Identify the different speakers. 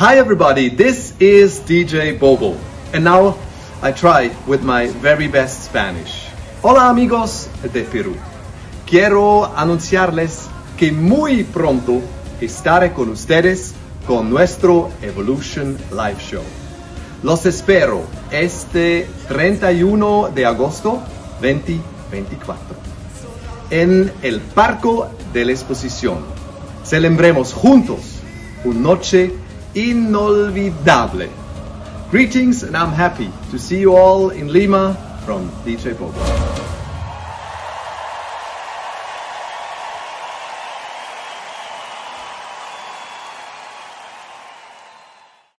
Speaker 1: Hi everybody, this is DJ Bobo, and now I try with my very best Spanish. Hola amigos de Perú. Quiero anunciarles que muy pronto estaré con ustedes con nuestro Evolution Live Show. Los espero este 31 de agosto 2024 en el Parco de la Exposición. Celebremos juntos una noche inolvidable. Greetings and I'm happy to see you all in Lima from DJ Bobo.